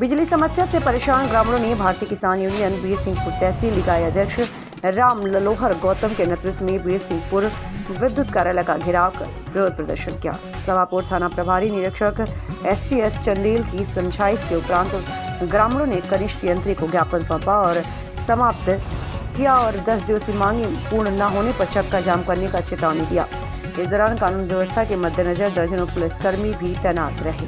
बिजली समस्या से परेशान ग्रामीणों ने भारतीय किसान यूनियन वीर सिंहपुर तहसील इकाई अध्यक्ष राम ललोहर गौतम के नेतृत्व में वीर सिंहपुर विद्युत कार्यालय का घेराव कर विरोध प्रदर्शन किया। सभापुर थाना प्रभारी निरीक्षक एसपीएस चंदेल की समझाइश के उपरांत ग्रामीणों ने कनिष्ठ यंत्री को ज्ञापन सौंपा और समाप्त किया और 10 दिवसीय मांगे पूर्ण न होने पर चक्का जाम करने का चेतावनी दिया। इस दौरान कानून व्यवस्था के मद्देनजर दर्जनों पुलिसकर्मी भी तैनात रहे।